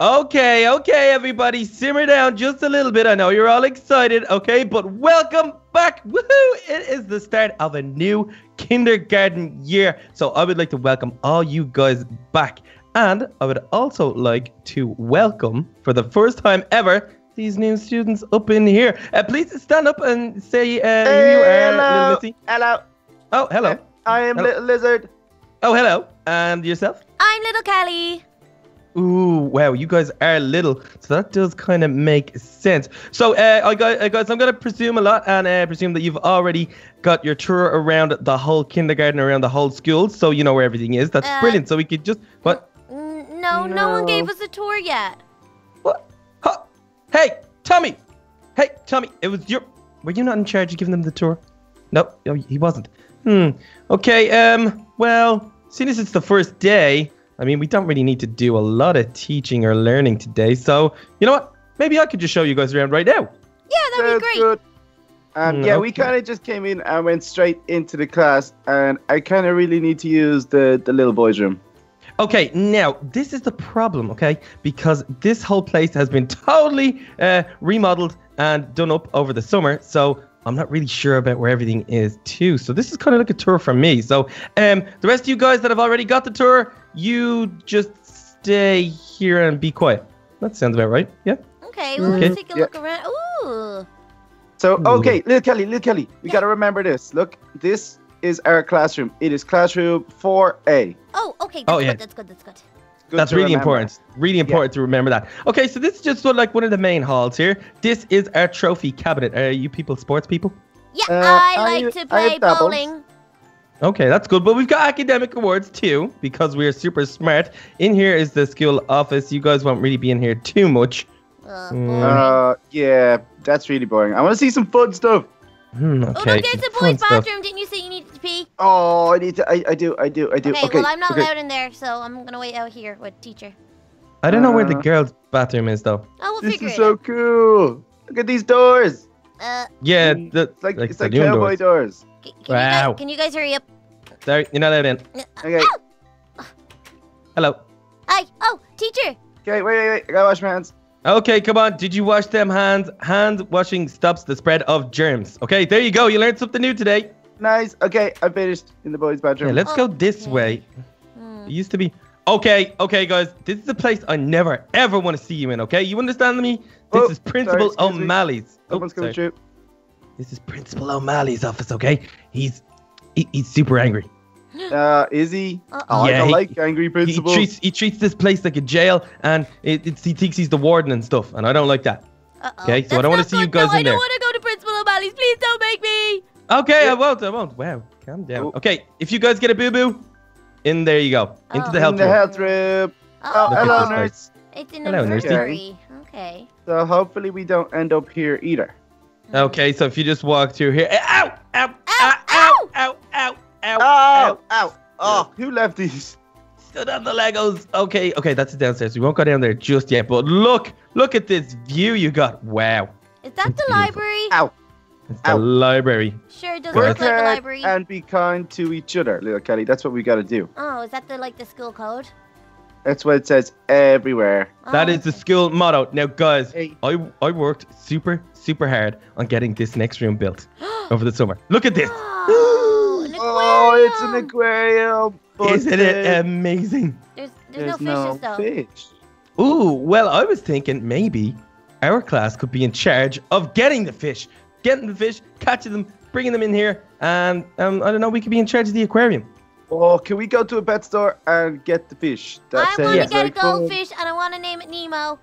Okay, okay, everybody, simmer down just a little bit. I know you're all excited, okay, but welcome back. Woohoo! It is the start of a new kindergarten year. So I would like to welcome all you guys back. And I would also like to welcome, for the first time ever, these new students up in here. Uh, please stand up and say uh, who you are, little hello. Hello. Oh, hello. I am Hello. Little Lizard. Oh, hello. And yourself? I'm little Kelly. Ooh, wow, you guys are little, so that does kind of make sense. So, uh, I got, uh, guys, I'm gonna presume a lot and uh, presume that you've already got your tour around the whole kindergarten, around the whole school, so you know where everything is. That's Uh, brilliant. So we could just what? N- No, no, one gave us a tour yet. What? Huh? Hey, Tommy. Hey, Tommy. It was your. Were you not in charge of giving them the tour? No, no, he wasn't. Hmm. Okay. Um. Well, seeing as it's the first day, I mean, we don't really need to do a lot of teaching or learning today. So, you know what? Maybe I could just show you guys around right now. Yeah, that'd Good, be great. good. Um, Mm, yeah, we kind of just came in and went straight into the class, and I kind of really need to use the, the little boys' room. Okay, now this is the problem, okay? Because this whole place has been totally uh, remodeled and done up over the summer, so I'm not really sure about where everything is too. So this is kind of like a tour for me. So um, the rest of you guys that have already got the tour, you just stay here and be quiet. That sounds about right. Yeah. Okay, well, Okay. let's take a Yeah. look around. Ooh. So, Ooh. okay, little Kelly, little Kelly, we Yeah. got to remember this. Look, this is our classroom. It is classroom 4A. Oh, okay, that's Oh, yeah. good, that's good, that's good. Good That's to really remember. important. Really important to remember that. Okay, so this is just sort of like one of the main halls here. This is our trophy cabinet. Are you people sports people? Yeah, Uh, I I- like to play bowling. Okay, that's good. But we've got academic awards too because we're super smart. In here is the school office. You guys won't really be in here too much. Ugh, Mm. Uh, yeah, that's really boring. I want to see some fun stuff. Oh, okay. look, it's a fun boys' stuff. bathroom. Didn't you say you needed to pee? Oh, I need to. I, I do. I do. I do. Okay, Okay. well, I'm not okay. allowed in there, so I'm gonna wait out here with teacher. I don't know where the Uh, girls' bathroom is though. Oh, we'll This figure is it so out. cool. Look at these doors. Uh, Yeah, Mm, the, It's like, like it's like cowboy doors. doors. c- can, you Wow. guys, can you guys hurry up? Sorry, you're not allowed in. Uh, Okay. ow! Hello. Hi. Oh, teacher. Okay. Wait. Wait. Wait. I gotta wash my hands. Okay, come on. Did you wash them hands? Hand washing stops the spread of germs. Okay, there you go. You learned something new today. Nice. Okay. I finished in the boys' Yeah, bathroom. let's go this Okay. way. Hmm. It used to be. Okay, okay, guys. This is a place I never ever want to see you in. Okay, you understand me? This Oh, is Principal sorry, excuse me. O'Malley's. Oh, Someone's coming sorry. through. This is Principal O'Malley's office. Okay, he's he, he's super angry. Uh, is he? Uh-oh. Oh, I don't he- like angry He treats he treats this place like a jail, and it, it's, he thinks he's the warden and stuff. And I don't like that. Uh-oh. Okay, so I don't wanna see you guys no, in I there. don't want to go to Principal O'Malley's. Please don't make me. Okay, I won't. I won't. Wow, calm down. Okay, if you guys get a boo boo, in there you go, into Oh. the health in the health room. Oh, Oh, Look hello, nurse. It's an Hello, Nursey. anniversary. Okay. So hopefully we don't end up here either. Okay, so if you just walk through here, eh, ow, ow, ow, Ow, ow, ow, ow, ow, Oh, ow. ow. Oh, who left these? Stood on the Legos. Okay, okay, that's it downstairs. We won't go down there just yet, but look, look at this view you got. Wow, Is that the library? Ow. It's the Ow. library. Sure, does it Work look like the hard library? and be kind to each other, little Kelly. That's what we got to do. Oh, is that the like the school code? That's what it says everywhere. That Oh, is the oh. school motto. Now, guys, Hey. I I worked super super hard on getting this next room built over the summer. Look at this. Oh, an Oh, it's an aquarium. aquarium. Isn't it amazing? There's There's there's, no fishes though. fish. Ooh, well, I was thinking maybe our class could be in charge of getting the fish, getting the fish, catching them, bringing them in here, and um, I don't know, we could be in charge of the aquarium. Oh, can we go to a pet store and get the fish? I want to sounds get a very fun. goldfish and I want to name it Nemo.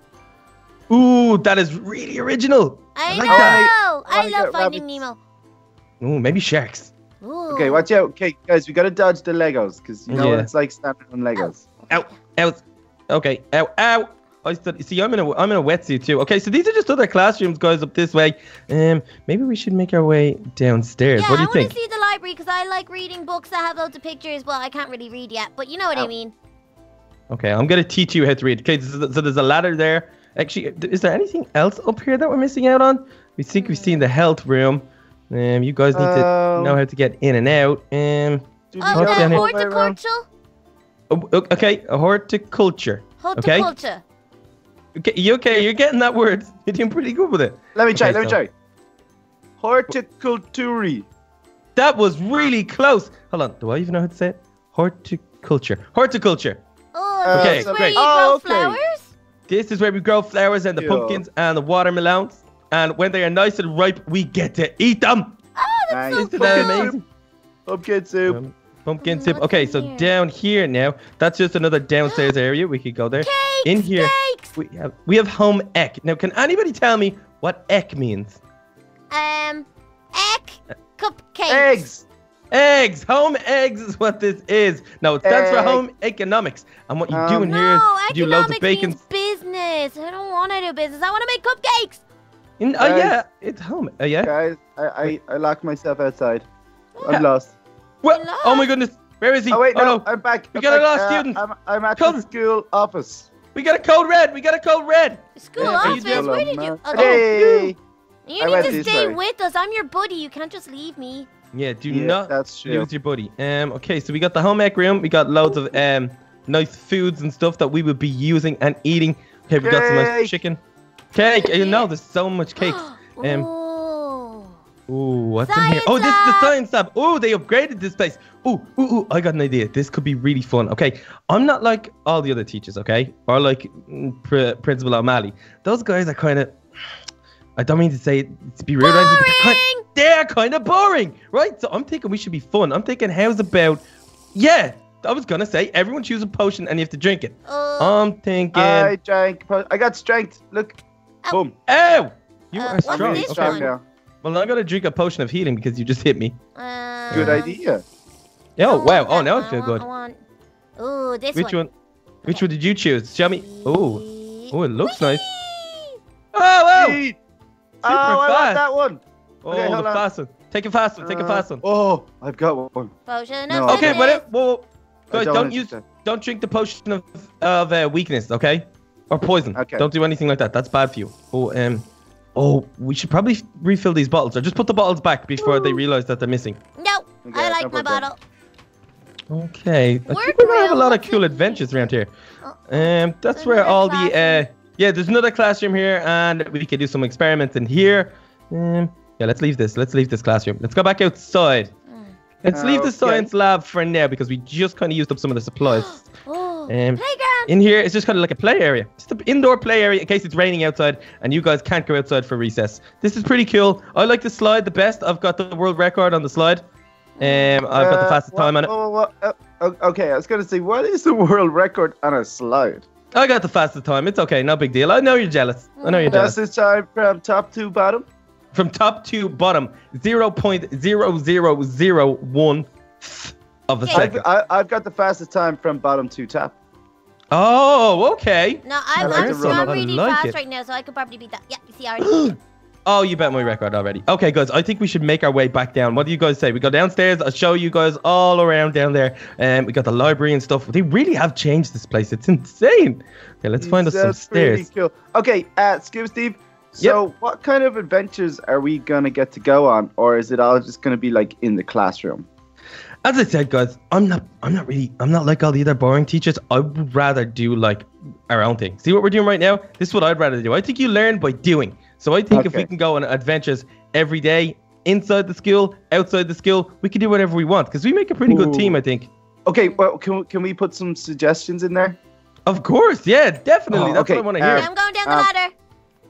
Ooh, that is really original. I, I like know. that. I wanna love finding rabbits. Nemo. Ooh, maybe sharks. Ooh. Okay, watch out. Okay, guys, we gotta dodge the Legos because you know what it's like standing on Legos. Ow, ow. Okay, ow, ow. I stood, see, I'm in a, I'm in a wetsuit too. Okay, so these are just other classrooms, guys, up this way. Um, maybe we should make our way downstairs. Yeah, what do I you want think? to see the library because I like reading books that have loads of pictures. Well, I can't really read yet, but you know what I mean. Okay, I'm gonna teach you how to read. Okay, so, so there's a ladder there. Actually, is there anything else up here that we're missing out on? We think we've seen the health room. Um, you guys need to Um, know how to get in and out. Um, Do Oh, What's the down here? horticulture. oh, oh, okay, a horticulture. Okay. Horticulture. Okay, you okay? You're getting that word. You're doing pretty good with it. Let me try. Okay, let me try. Horticulture. That was really close. Hold on. Do I even know how to say it? Horticulture. Horticulture. Oh, Uh, Okay, this is where great. you Oh, grow okay. flowers? This is where we grow flowers and the Yeah. pumpkins and the watermelons. And when they are nice and ripe, we get to eat them. Oh, that's Nice. so cool. Pumpkin amazing? Pumpkin soup. Um, pumpkin Mm, soup. Okay, so here? down here now, that's just another downstairs area. We could go there. Cakes, In here, cakes. we have we have home ec. Now, can anybody tell me what ec means? Um, egg cupcakes. Eggs. Eggs. Home eggs is what this is. Now, it stands for home economics. And what you do Um, in No, here is you do loads of economics bacon. means business. I don't want to do business. I want to make cupcakes. In, oh Guys. yeah, it's home. Oh yeah. Guys, I, I, I locked myself outside. Yeah. I'm lost. Well, Hello? oh my goodness, where is he? Oh wait, no, no, I'm back. We I'm got a lost Uh, student. I'm, I'm at Come. the school office. We got a code red. We got a code red. School Yeah, you office. Where did you? man. Okay. Hey. You I need to this stay way. with us. I'm your buddy. You can't just leave me. Yeah, do Yeah, not that's true. lose your buddy. Um, okay, so we got the home ec room. We got loads of um nice foods and stuff that we would be using and eating. Okay, we got some nice chicken. Cake. You know, there's so much cakes. Um, oh. Ooh, what's in here? Oh, this is the Science science lab. Ooh, they upgraded this place. Ooh, ooh, ooh, I got an idea. This could be really fun. Okay, I'm not like all the other teachers, okay? Or like mm, Pr- Principal O'Malley. Those guys are kind of, I don't mean to say it to be rude, or anything, they're kind, Boring. they're kind of boring, right? So I'm thinking we should be fun. I'm thinking, how's about, yeah, I was gonna say everyone choose a potion and you have to drink it. Oh. I'm thinking, I drank. I got strength. Look. Ow. Boom. ow, you Uh, are what's strong. this Okay. one? Now. Well, I'm gonna drink a potion of healing because you just hit me. Um, Good idea. Oh I wow! Oh, that now one. I feel good. I. Ooh, this Which one. one? Which one did you choose? Show me. Oh, oh, it looks nice. Whee! Oh, oh, Eat. super oh, I fast. that one. oh, Okay, the hold on. fast one. Take a fast one. Take a Uh, fast one. Oh, I've got one. Potion No. of Okay, fitness. but it, whoa, I guys, don't wanna use, do that. don't drink the potion of of uh, weakness, okay? Or poison. Okay. Don't do anything like that. That's bad for you. Oh, um, oh, we should probably refill these bottles, or just put the bottles back before they realize that they're missing. No, Okay, I like my bottle. Okay. I Work think we're gonna have a lot of cool in adventures around here. Oh, Um, that's There's where another all the uh, yeah, there's another classroom here, and we could do some experiments in here. Um, yeah, let's leave this. Let's leave this classroom. Let's go back outside. Mm. Let's leave the Okay. science lab for now because we just kind of used up some of the supplies. Oh, Um, playground. In here, it's just kind of like a play area, just an indoor play area in case it's raining outside and you guys can't go outside for recess. This is pretty cool. I like the slide the best. I've got the world record on the slide. Um, I've got the Uh, fastest time on it. what- what- uh, okay, I was gonna say, what is the world record on a slide? I got the fastest time. It's okay, no big deal. I know you're jealous. I know you're jealous. Fastest time from top to bottom. From top to bottom, 0.0001 of a Okay. I've, second. I, I've got the fastest time from bottom to top. Oh, okay. No, I'm, like I'm, to I'm I really like fast it. right now, so I could probably beat that. Yeah, you see, I already. Oh, you bet my record already. Okay, guys, I think we should make our way back down. What do you guys say? We go downstairs. I'll show you guys all around down there. Um, we got the library and stuff. They really have changed this place. It's insane. Okay, let's find us some That's pretty stairs. Cool. Okay, uh, Scoop Steve. So, what kind of adventures are we gonna get to go on, or is it all just gonna be like in the classroom? As I said, guys, I'm not. I'm not really. I'm not like all the other boring teachers. I would rather do like our own thing. See what we're doing right now? This is what I'd rather do. I think you learn by doing. So I think if we can go on adventures every day, inside the school, outside the school, we can do whatever we want because we make a pretty good team. I think. Okay, well, can we- can we put some suggestions in there? Of course, yeah, definitely. Oh, That's okay, what I want to hear. I'm going down the um, ladder.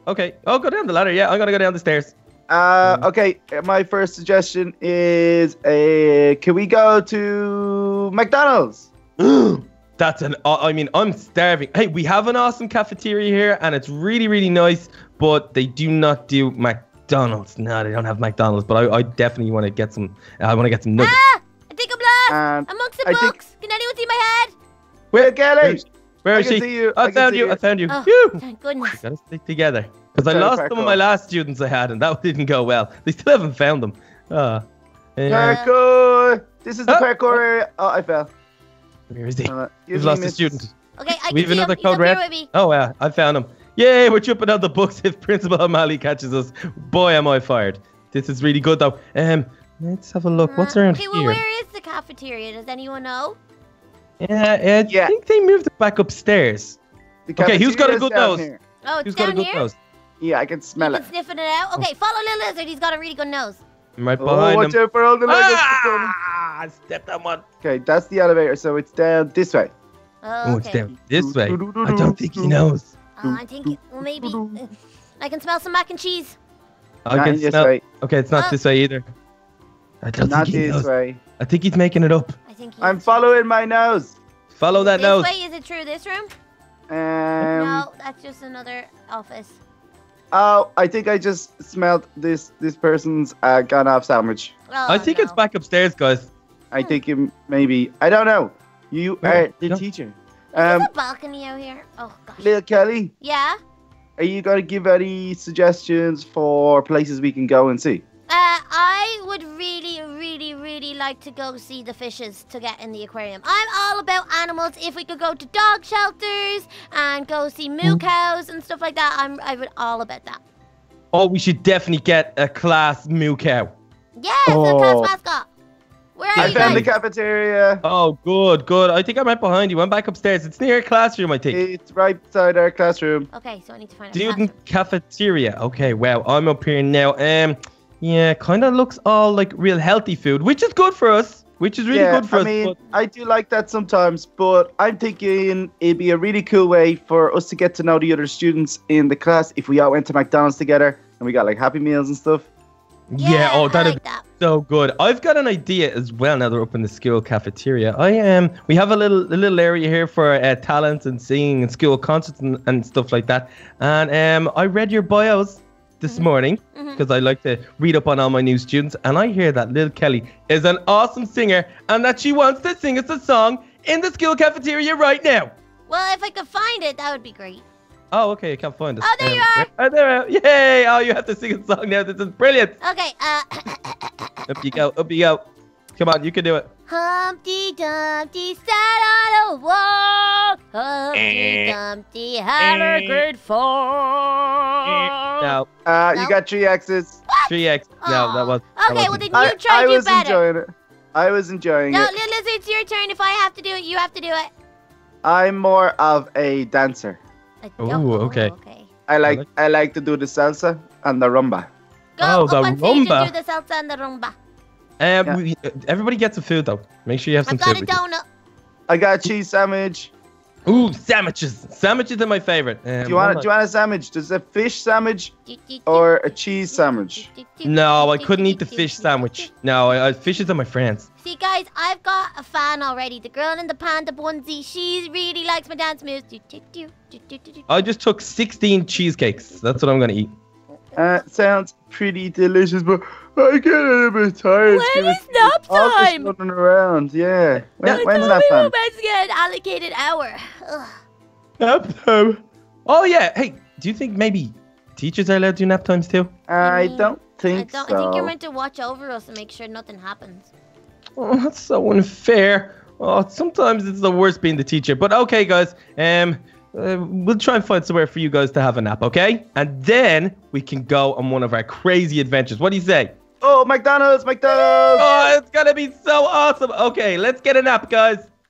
okay, I'll go down the ladder. Yeah, I'm gonna go down the stairs. Uh, Mm. okay, my first suggestion is, uh, can we go to McDonald's? That's an. uh, I mean, I'm starving. Hey, we have an awesome cafeteria here, and it's really, really nice. But they do not do McDonald's. No, they don't have McDonald's. But I, I definitely want to get some. I want to get some nuggets. Ah! I think I'm lost. And Amongst the I think- books. Can anyone see my head? where Kelly? Where I can she? see you. I, I found you. you. I found you. Oh, Phew. thank goodness. We gotta stick together. Because I lost some of my last students I had, and that didn't go well. They still haven't found them. Uh, uh, Parkour. This is the Oh. parkour area. Oh, I fell. where is he? Uh, We've lost me, a student. Okay, I can We have see another him. Code up red? here with me. Oh yeah, I found him. Yay, we're jumping out the books if Principal O'Malley catches us. Boy, am I fired. This is really good though. Um, let's have a look. What's Uh, around okay, here? well, where is the cafeteria? Does anyone know? Yeah, I Yeah. think they moved it back upstairs. The Okay, who's got a good down nose? here. Oh, it's Who's got a good here. nose? Yeah, I can smell You it. can sniffing it out. Okay, follow Little Lizard. He's got a really good nose. I'm right Oh, behind watch him. out for all the lizards. Ah! I stepped on one. Okay, that's the elevator, so it's down this way. Oh, Oh, it's down this way. I don't think he knows. Uh, I think well, maybe uh, I can smell some mac and cheese. I Not can this smell. way. Okay, it's not Ah. this way either. I don't Not think he this knows. way. I think he's making it up. I think. I'm following my nose. Follow that this nose. way. Is it through this room? Um, no, that's just another office. Oh, I think I just smelled this this person's uh, gone off sandwich. Oh, I think it's back upstairs, guys. I think it maybe I don't know. You No, are the no. teacher. There's Um, a balcony out here. Oh gosh. Lil Kelly, Yeah. are you gonna give any suggestions for places we can go and see? Uh, I would really, really, really like to go see the fishes to get in the aquarium. I'm all about animals. If we could go to dog shelters and go see moo cows and stuff like that, I'm I would all about that. Oh, we should definitely get a class moo cow. Yes, the Oh. class mascot. Where are you? I you found the cafeteria. Oh, good, good. I think I'm right behind you. I'm back upstairs. It's near a classroom, I think. It's right beside our classroom. Okay, so I need to find a Student classroom. cafeteria. Okay, wow. I'm up here now. Um, yeah, kind of looks all like real healthy food, which is good for us. Which is really yeah, good for I us. I mean, but- I do like that sometimes, but I'm thinking it'd be a really cool way for us to get to know the other students in the class if we all went to McDonald's together and we got like Happy Meals and stuff. yeah, oh, that'd like that. So good. I've got an idea as well. Now they're up in the school cafeteria. I am. Um, we have a little a little area here for uh, talent and singing and school concerts and, and stuff like that. And um, I read your bios this morning Mhm. because I like to read up on all my new students. And I hear that Lil Kelly is an awesome singer and that she wants to sing us a song in the school cafeteria right now. Well, if I could find it, that would be great. Oh, okay. I can't find it. Oh, there you are. Oh, there. you are. Yay! Oh, you have to sing a song now. This is brilliant. Okay, uh, Up you go. Up you go. Come on, you can do it. Humpty Dumpty sat on a wall. Humpty Dumpty had a great fall. Now, Uh, No. You got three X's. three X. No, that Aw. was. that Okay, well wasn't- then you I, try I to do was better. enjoying it. I was enjoying No, it. Lil Lizard, it's your turn. If I have to do it, you have to do it. I'm more of a dancer. Ooh, okay. okay. I like like- I like to do the salsa and the rumba. Go Oh, up the on stage rumba. and do the salsa and the rumba. Um, Yeah. we, everybody gets a food though. Make sure you have some I've got a food. with you. donut. I got a cheese sandwich. Ooh, sandwiches. Sandwiches are my favorite. Um, Do you want what do you want a sandwich? Does a fish sandwich or a cheese sandwich? No, I couldn't eat the fish sandwich. No, I, I, fishes are my friends. See, guys, I've got a fan already. The girl in the panda onesie. She really likes my dance moves. I just took 16 cheesecakes. That's what I'm gonna eat. Uh, sounds pretty delicious, but I get a bit tired. It's When gonna is nap just time? running around. Yeah. When, No, when's Tell that me time? when Ben's get an allocated hour. Ugh. Nap time. Oh yeah. Hey, do you think maybe teachers are allowed to do nap times too? I mean, don't I think don't. so. I think you're meant to watch over us and make sure nothing happens. Oh, that's so unfair. Oh, sometimes it's the worst being the teacher. But okay, guys. Um, uh, we'll try and find somewhere for you guys to have a nap, okay? And then we can go on one of our crazy adventures. What do you say? Oh, McDonald's, McDonald's. Oh, it's gonna be so awesome. Okay, let's get a nap, guys.